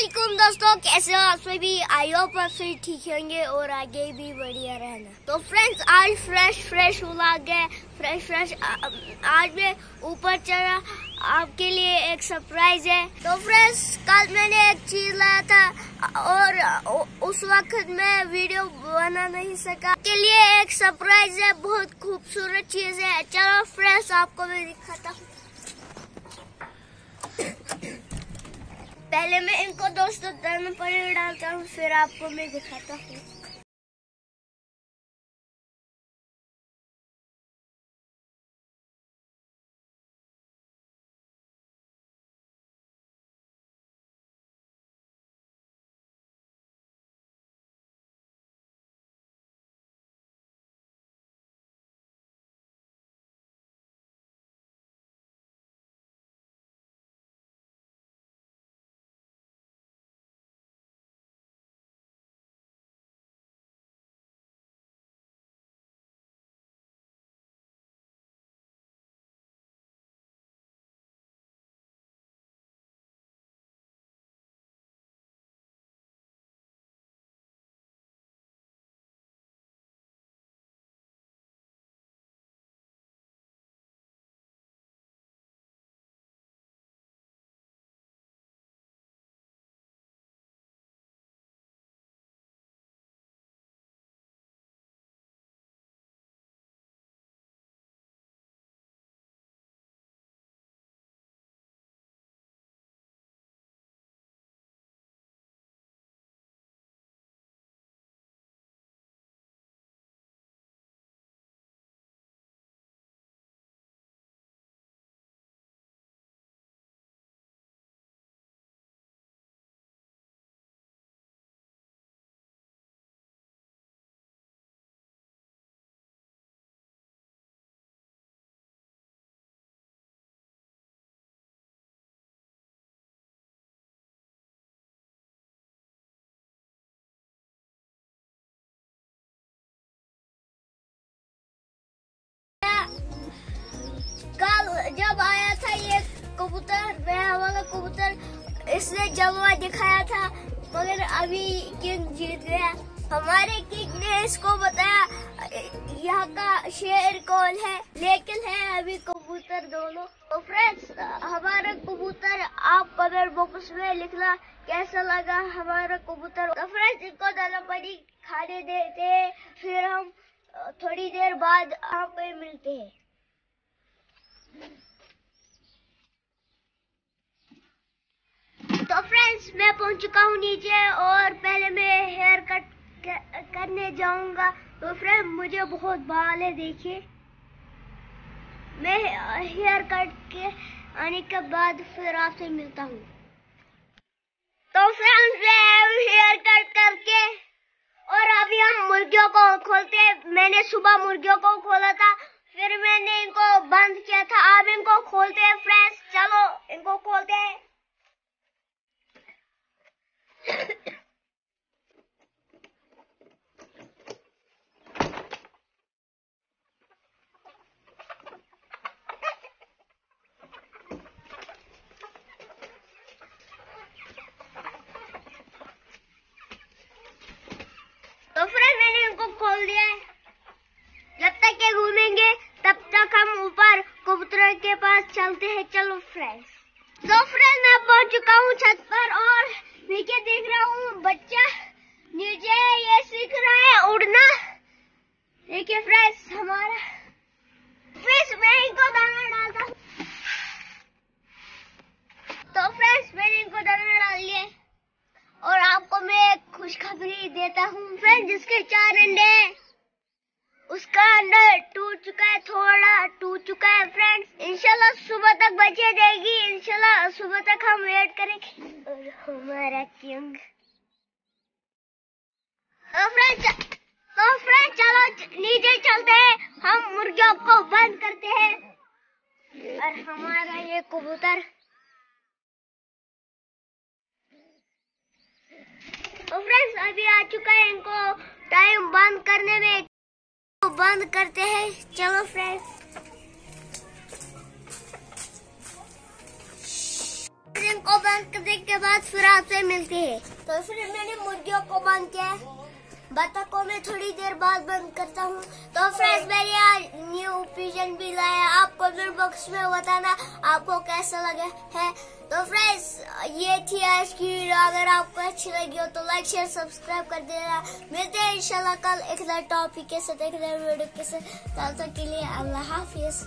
वालेकुम दोस्तों, कैसे हो आप सभी? आई होप आप सभी ठीक होंगे और आगे भी बढ़िया रहना। तो फ्रेंड्स आज फ्रेश फ्रेश व्लॉग है। फ्रेश फ्रेश आज मैं ऊपर चढ़ा। आपके लिए एक सरप्राइज़ है। तो फ्रेंड्स कल मैंने एक चीज़ लाया था और उस वक्त मैं वीडियो बना नहीं सका। के लिए एक सरप्राइज़ है, बहुत खूबसूरत चीज़ है। चलो फ्रेंड्स आपको मैं दिखाता हूँ। पहले मैं इनको दोस्तों दर्म पर डालता हूँ फिर आपको मैं दिखाता हूँ। जब आया था ये कबूतर नया वाला कबूतर इसने जलवा दिखाया था, मगर अभी किंग जीत गया। हमारे किंग ने इसको बताया, यहाँ का शेर कौन है? लेकिन है अभी कबूतर दोनों। तो फ्रेंड्स हमारा कबूतर आप कमेंट बॉक्स में लिखना कैसा लगा हमारा कबूतर। तो फ्रेंड्स इनको दाना पानी खाने देते फिर हम, थोड़ी देर बाद आप मिलते हैं। तो फ्रेंड्स मैं पहुँच चुका हूँ नीचे और पहले मैं हेयर कट करने जाऊँगा। तो फ्रेंड मुझे बहुत बाल है, देखिए। मैं हेयर कट के आने के बाद फिर आपसे मिलता हूँ। तो फ्रेंड्स मैं हेयर कट करके और अभी हम मुर्गियों को खोलते मैंने सुबह मुर्गियों को खोला था फिर मैंने इनको बंद किया था अब इनको खोलते हैं फ्रेंड्स चलो इनको खोलते हैं तो फ्रेंड मैंने इनको खोल दिया है जब तक ये घूमेंगे तब तक हम ऊपर कबूतर के पास चलते हैं, चलो फ्रेंड्स तो फ्रेंड मैं पहुँच चुका हूँ छत पर और नीचे देख रहा हूँ बच्चा नीचे ये सीख रहा है उड़ना। देखिए फ्रेंड्स हमारा फ़िश मैं इनको दाना डालता। हूँ तो फ्रेंड्स मैंने इनको दाना डाल लिया और आपको मैं खुशखबरी देता हूँ। फ्रेंड जिसके चार अंडे उसका अंडा टूट चुका है थोड़ा, टूट चुका है फ्रेंड्स इंशाल्लाह सुबह तक बचे देगी इंशाल्लाह सुबह तक हम वेट करेंगे. और हमारा किंग तो फ्रेंड तो फ्रेंड चलो नीचे चलते हैं. हम मुर्गियों को बंद करते हैं. और हमारा ये कबूतर. तो फ्रेंड्स अभी आ चुका है इनको टाइम बंद करने में. बंद करते हैं। चलो फ्रेंड्स को बंद करने के बाद फिर आपसे मिलते हैं। तो फिर मैंने मुर्गियों को बंद किया बतखों में थोड़ी देर बाद बंद करता हूँ। तो फ्रेंड्स मैंने आज न्यू पिजन भी लाया आप कमेंट बॉक्स में बताना आपको कैसा लगा है। तो फ्रेंड्स ये थी आज की वीडियो अगर आपको अच्छी लगी हो तो लाइक शेयर सब्सक्राइब कर देना। मिलते हैं इंशाल्लाह कल एक नए टॉपिक के साथ, एक नए वीडियो के साथ। तब तक के लिए अल्लाह हाफिज।